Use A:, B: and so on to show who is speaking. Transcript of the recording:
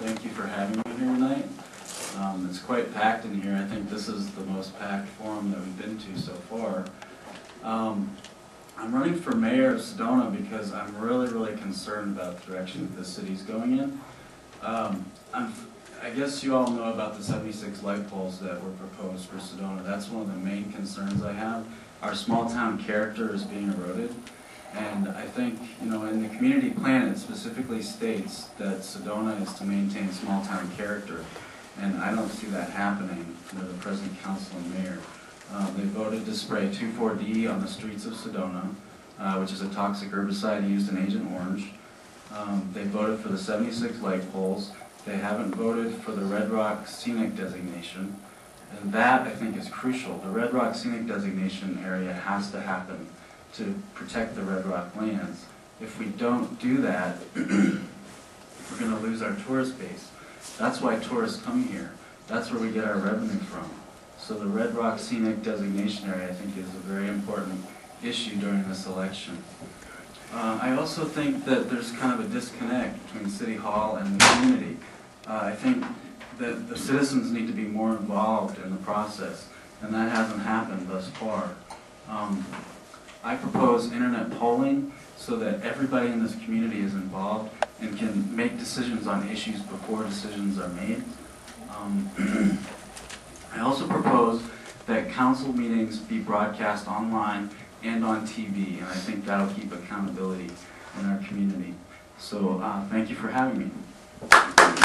A: Thank you for having me here tonight. Um, It's quite packed in here. I think this is the most packed forum that we've been to so far. Um, I'm running for mayor of Sedona because I'm really, really concerned about the direction that the city's going in. Um, I guess you all know about the 76 light poles that were proposed for Sedona. That's one of the main concerns I have. Our small-town character is being eroded. And I think, you know, in the community plan, it specifically states that Sedona is to maintain small-town character. And I don't see that happening under the present council and mayor. Uh, They voted to spray 2,4-D on the streets of Sedona, uh, which is a toxic herbicide used in Agent Orange. Um, They voted for the 76 light poles. They haven't voted for the Red Rock scenic designation. And that, I think, is crucial. The Red Rock scenic designation area has to happen to protect the Red Rock lands. If we don't do that, we're gonna lose our tourist base. That's why tourists come here. That's where we get our revenue from. So the Red Rock scenic designation area, I think, is a very important issue during this election. Uh, I also think that there's kind of a disconnect between City Hall and the community. Uh, I think that the citizens need to be more involved in the process, and that hasn't happened thus far. Um, I propose internet polling so that everybody in this community is involved and can make decisions on issues before decisions are made. Um, I also propose that council meetings be broadcast online and on TV, and I think that'll keep accountability in our community. So, uh, thank you for having me.